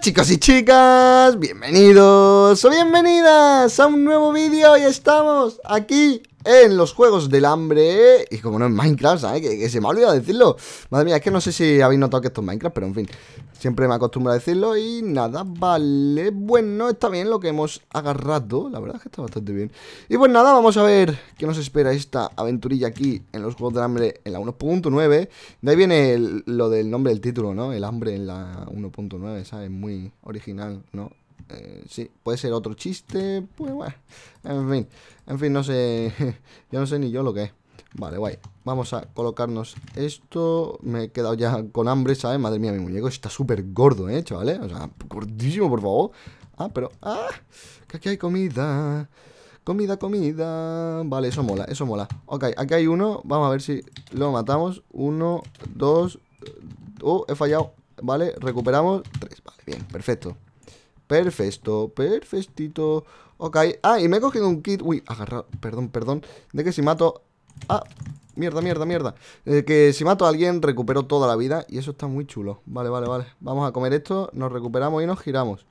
chicos y chicas, bienvenidos o bienvenidas a un nuevo vídeo y estamos aquí en los Juegos del Hambre Y como no en Minecraft, ¿sabes? Que, se me ha olvidado decirlo Madre mía, es que no sé si habéis notado que esto es Minecraft, pero en fin Siempre me acostumbro a decirlo y nada, vale Bueno, está bien lo que hemos agarrado La verdad es que está bastante bien Y pues nada, vamos a ver qué nos espera esta aventurilla aquí en los Juegos del Hambre en la 1.9 De ahí viene lo del nombre del título, ¿no? El hambre en la 1.9, ¿sabes? Muy original, ¿no? Eh, sí, puede ser otro chiste, pues bueno, en fin, en fin, no sé, ya no sé ni yo lo que es. Vale, guay. Vamos a colocarnos esto. Me he quedado ya con hambre, ¿sabes? Madre mía, mi muñeco está súper gordo, ¿eh, chavales? O sea, gordísimo, por favor. Ah, pero... ¡Ah! Que aquí hay comida. Comida, comida. Vale, eso mola, eso mola. Ok, aquí hay uno. Vamos a ver si lo matamos. Uno, dos... Oh, he fallado. Vale, recuperamos. Tres, vale, bien, perfecto. Perfecto, perfectito. Ok. Ah, y me he cogido un kit. Uy, agarrado. Perdón, perdón. De que si mato. Ah, mierda, mierda, mierda. De que si mato a alguien recupero toda la vida. Y eso está muy chulo. Vale, vale, vale. Vamos a comer esto. Nos recuperamos y nos giramos.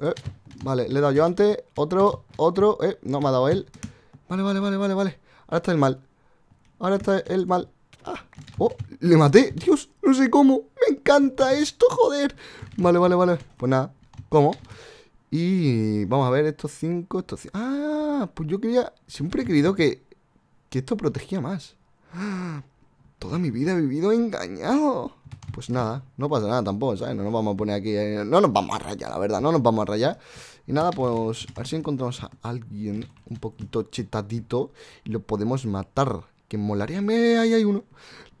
Eh, vale, le he dado yo antes. Otro, otro. Eh, no me ha dado él. Vale, vale, vale, vale, vale. Ahora está el mal. Ahora está el mal. Ah, oh, le maté. Dios, no sé cómo. Me encanta esto, joder. Vale, vale, vale. Pues nada. ¿Cómo? Y vamos a ver estos cinco, estos cinco. Ah, pues yo quería, siempre he querido que, que esto protegía más. Toda mi vida he vivido engañado. Pues nada, no pasa nada tampoco, ¿sabes? No nos vamos a poner aquí, eh, no nos vamos a rayar, la verdad, no nos vamos a rayar. Y nada, pues a ver si encontramos a alguien un poquito chetadito y lo podemos matar. Que molaría, me, ahí hay uno.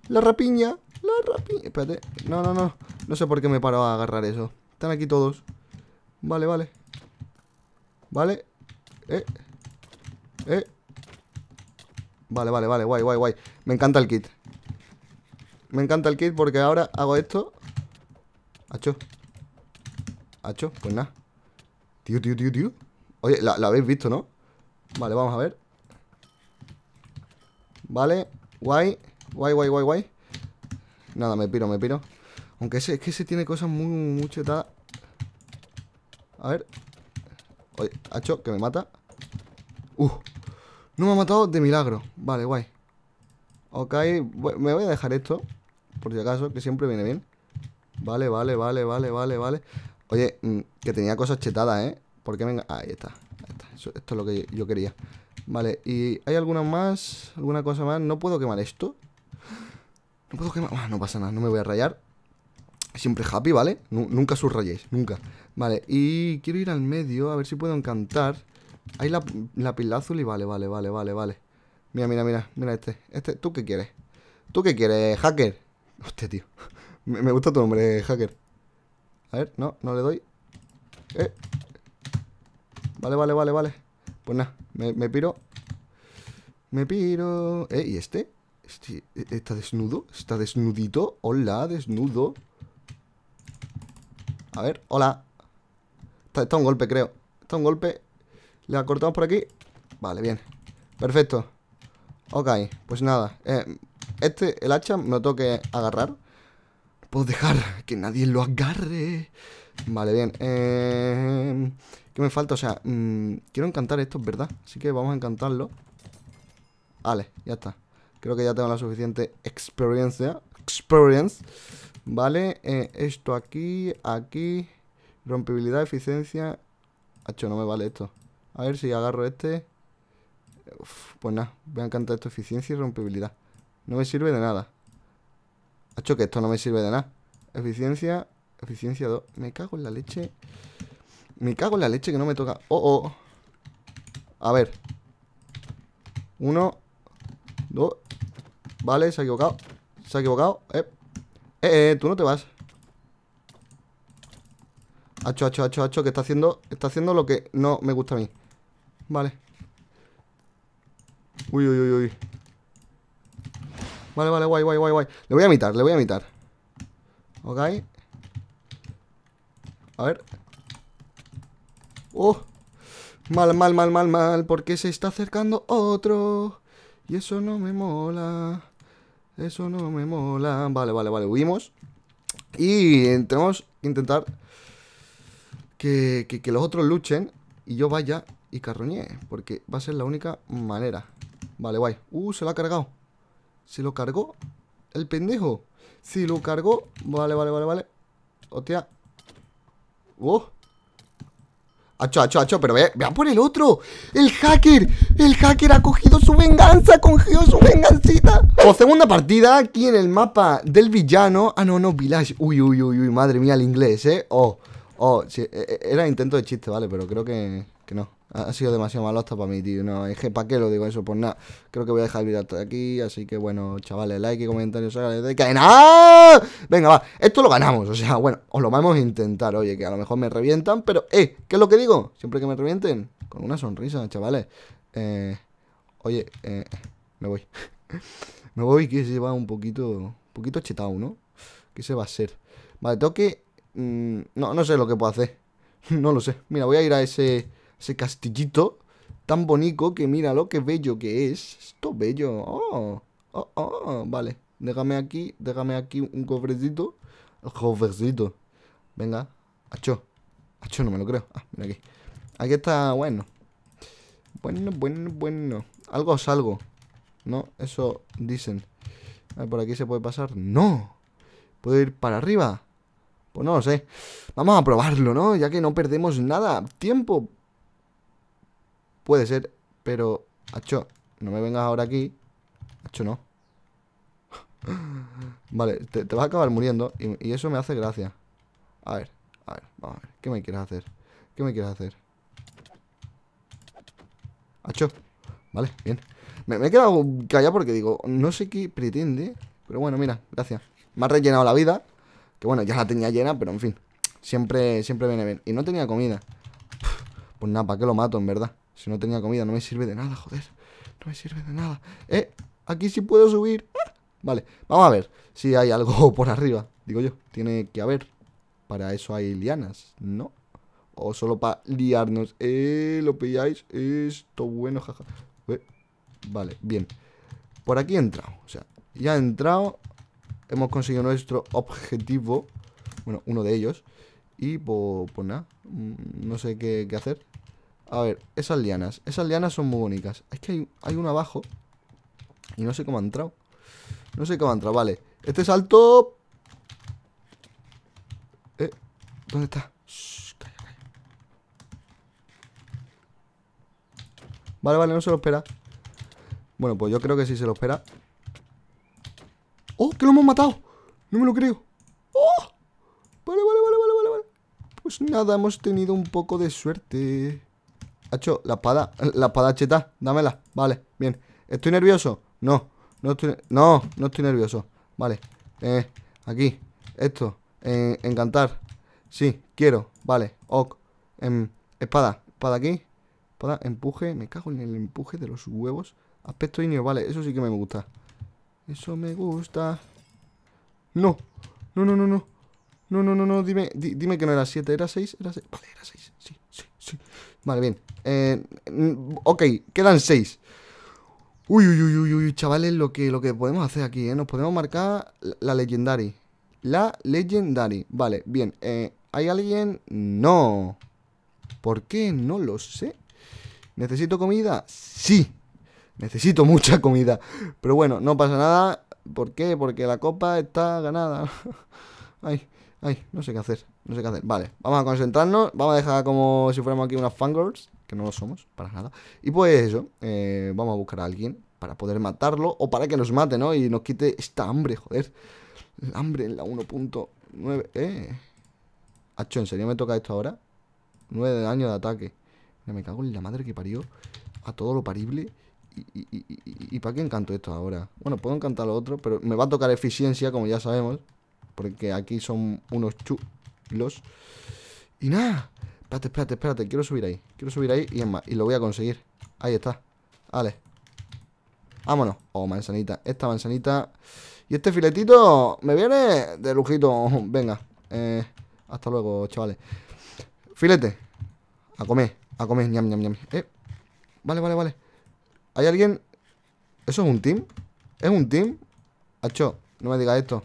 La rapiña, la rapiña. Espérate, no, no, no, no sé por qué me paro a agarrar eso. Están aquí todos. Vale, vale. Vale. Eh. Eh. Vale, vale, vale. Guay, guay, guay. Me encanta el kit. Me encanta el kit porque ahora hago esto. Hacho. Hacho, pues nada. Tío, tío, tío, tío. Oye, la, habéis visto, ¿no? Vale, vamos a ver. Vale. Guay. Guay, guay, guay, guay. Nada, me piro, me piro. Aunque ese, es que ese tiene cosas muy, muy chetadas. A ver. Oye, Hacho, que me mata. Uh, no me ha matado de milagro. Vale, guay. Ok, me voy a dejar esto. Por si acaso, que siempre viene bien. Vale, vale, vale, vale, vale, vale. Oye, mm, que tenía cosas chetadas, ¿eh? ¿Por qué venga? Ahí está. esto es lo que yo quería. Vale, ¿y hay alguna más? ¿Alguna cosa más? ¿No puedo quemar esto? No puedo quemar... Ah, no pasa nada, no me voy a rayar. Siempre happy, ¿vale? nunca subrayéis, nunca. Vale, y quiero ir al medio a ver si puedo encantar. Hay la, la pila azul y vale, vale, vale, vale, vale. Mira, mira, mira, mira este. Este, ¿tú qué quieres? ¿Tú qué quieres, hacker? Hostia, tío. Me, gusta tu nombre, hacker. A ver, no, no le doy. Eh. Vale, vale, vale, vale. Pues nada, me, me piro. Me piro. Eh, ¿y este? este? ¿Está desnudo? ¿Está desnudito? Hola, desnudo. A ver, hola. Está, un golpe, creo. Está un golpe. Le cortamos por aquí. Vale, bien. Perfecto. Ok, pues nada. Eh, este, el hacha, me lo tengo que agarrar. Puedo dejar que nadie lo agarre. Vale, bien. Eh, ¿Qué me falta? O sea, mm, quiero encantar esto, ¿verdad? Así que vamos a encantarlo. Vale, ya está. Creo que ya tengo la suficiente experiencia. Experience. Vale, eh, esto aquí, aquí. Rompibilidad, eficiencia. Hacho, no me vale esto. A ver si agarro este. pues nada, voy a encantar esto, eficiencia y rompibilidad. No me sirve de nada. Hacho, que esto no me sirve de nada. Eficiencia, eficiencia 2. Me cago en la leche. Me cago en la leche que no me toca. Oh, oh. A ver. Uno. Dos. Vale, se ha equivocado. Se ha equivocado. Eh, eh, tú no te vas. Hacho, hacho, hacho, hacho, que está haciendo Está haciendo lo que no me gusta a mí. Vale. Uy, uy, uy, uy. Vale, vale, guay, guay, guay, guay. Le voy a imitar, le voy a imitar. Ok. A ver. Oh. Mal, mal, mal, mal, mal Porque se está acercando otro. Y eso no me mola Eso no me mola Vale, vale, vale, huimos Y tenemos que intentar que, que, los otros luchen y yo vaya y carroñé. Porque va a ser la única manera. Vale, guay. Uh, se lo ha cargado. Se lo cargó el pendejo. Si lo cargó. Vale, vale, vale, vale. Hostia. Uh. Hacho, hacho, hacho, pero ve, vean por el otro. El hacker. El hacker ha cogido su venganza. Cogió su vengancita. O segunda partida aquí en el mapa del villano. Ah, no, no, Village. Uy, uy, uy, uy, madre mía, el inglés, eh. Oh, oh, sí, e, e, era intento de chiste, vale, pero creo que, que no. Ha sido demasiado malo hasta para mí, tío. No, es que ¿para qué lo digo eso? Pues nada, creo que voy a dejar el vídeo hasta aquí. Así que bueno, chavales, like y comentarios. De ¡No! Venga, va, esto lo ganamos. O sea, bueno, os lo vamos a intentar. Oye, que a lo mejor me revientan, pero, eh, ¿qué es lo que digo? Siempre que me revienten, con una sonrisa, chavales. Eh, oye, eh, me voy. me voy que se va un poquito, un poquito chetado, ¿no? ¿Qué se va a hacer? Vale, tengo que... Mmm, no, no sé lo que puedo hacer. no lo sé. Mira, voy a ir a ese ese castillito tan bonito que míralo, qué bello que es. Esto bello. Oh, oh, oh, vale. Déjame aquí, déjame aquí un cofrecito. El cofrecito. Venga. Acho. Acho, no me lo creo. Ah, mira aquí. Aquí está, bueno. Bueno, bueno, bueno. Algo es algo. ¿No? Eso dicen. A ver, por aquí se puede pasar. ¡No! ¿Puedo ir para arriba? Pues no lo sé. Vamos a probarlo, ¿no? Ya que no perdemos nada. Tiempo. Puede ser, pero... Hacho, no me vengas ahora aquí. Hacho, no. vale, te, vas a acabar muriendo y, eso me hace gracia. A ver, a ver, vamos a ver. ¿Qué me quieres hacer? ¿Qué me quieres hacer? Hacho. Vale, bien. Me, me, he quedado callado porque digo, no sé qué pretende. Pero bueno, mira, gracias. Me ha rellenado la vida. Que bueno, ya la tenía llena, pero en fin. Siempre, siempre viene bien. Y no tenía comida. Pues nada, ¿para qué lo mato, en verdad? Si no tenía comida, no me sirve de nada, joder. No me sirve de nada. Eh, aquí sí puedo subir. Vale, vamos a ver si hay algo por arriba. Digo yo, tiene que haber. Para eso hay lianas, ¿no? O solo para liarnos. Eh, lo pilláis. Esto bueno, jaja. Eh, vale, bien. Por aquí he entrado. O sea, ya he entrado. Hemos conseguido nuestro objetivo. Bueno, uno de ellos. Y pues, pues nada. Mm, no sé qué, qué hacer. A ver, esas lianas. Esas lianas son muy bonitas. Es que hay, hay uno abajo. Y no sé cómo ha entrado. No sé cómo ha entrado, vale. Este salto... Eh, ¿dónde está? Shh, calla, calla. Vale, vale, no se lo espera. Bueno, pues yo creo que sí se lo espera. ¡Oh, que lo hemos matado! No me lo creo. ¡Oh! Vale, vale, vale, vale, vale. Pues nada, hemos tenido un poco de suerte. Hacho, la espada, la espada cheta, dámela. Vale, bien. ¿Estoy nervioso? No, no estoy, no, no estoy nervioso. Vale, eh, aquí, esto, eh, encantar. Sí, quiero, vale, ok. Em, espada, espada aquí. Espada, empuje, me cago en el empuje de los huevos. Aspecto inio, vale, eso sí que me gusta. Eso me gusta. No, no, no, no, no. No, no, no, no, dime, dime que no era 7, era 6, era 6. Vale, era 6, sí, Vale, bien. Eh, ok, quedan 6. Uy, uy, uy, uy, uy, chavales, lo que, lo que podemos hacer aquí, ¿eh? Nos podemos marcar la Legendary. La Legendary. Vale, bien. Eh, ¿Hay alguien? No. ¿Por qué? No lo sé. ¿Necesito comida? Sí. Necesito mucha comida. Pero bueno, no pasa nada. ¿Por qué? Porque la copa está ganada. Ay, ay, no sé qué hacer. No sé qué hacer. Vale, vamos a concentrarnos. Vamos a dejar como si fuéramos aquí unas fangirls. Que no lo somos, para nada. Y pues eso, eh, vamos a buscar a alguien para poder matarlo. O para que nos mate, ¿no? Y nos quite esta hambre, joder. El hambre en la 1.9. Eh. Hacho, ¿en serio me toca esto ahora? 9 de daño de ataque. me cago en la madre que parió. A todo lo parible. ¿Y, y, y, y para qué encanto esto ahora? Bueno, puedo encantar lo otro, pero me va a tocar eficiencia, como ya sabemos. Porque aquí son unos chu los... Y nada. Espérate, espérate, espérate. Quiero subir ahí. Quiero subir ahí y lo voy a conseguir. Ahí está. Vale. Vámonos. Oh, manzanita. Esta manzanita. Y este filetito me viene de lujito. Venga. Eh, hasta luego, chavales. Filete. A comer. A comer. Ñam. Eh. Vale, vale, vale. ¿Hay alguien? ¿Eso es un team? ¿Es un team? Hacho, no me digas esto.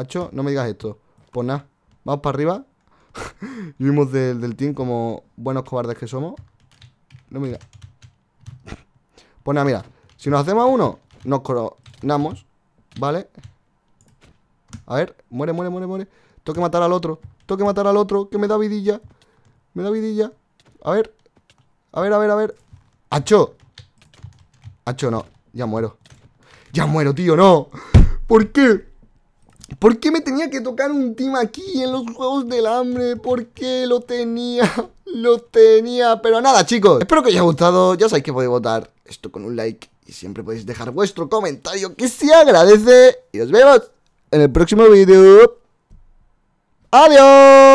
Hacho, no me digas esto. Pues nada. Vamos para arriba. Vivimos del team como buenos cobardes que somos. No me digas. Pues nada, mira. Si nos hacemos a uno, nos coronamos. ¿Vale? A ver, muere, muere, muere, muere. Tengo que matar al otro. Tengo que matar al otro, que me da vidilla. Me da vidilla. A ver. A ver, a ver, a ver. ¡Hacho! ¡Hacho, no! Ya muero. ¡Ya muero, tío! ¡No! ¿Por qué? ¿Por qué me tenía que tocar un team aquí en los Juegos del Hambre? ¿Por qué lo tenía? Lo tenía. Pero nada, chicos. Espero que os haya gustado. Ya sabéis que podéis votar esto con un like. Y siempre podéis dejar vuestro comentario que se agradece. Y nos vemos en el próximo vídeo. ¡Adiós!